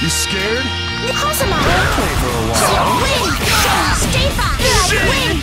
You scared? Cosmo! Play for a while. Win! Stay fast! Win!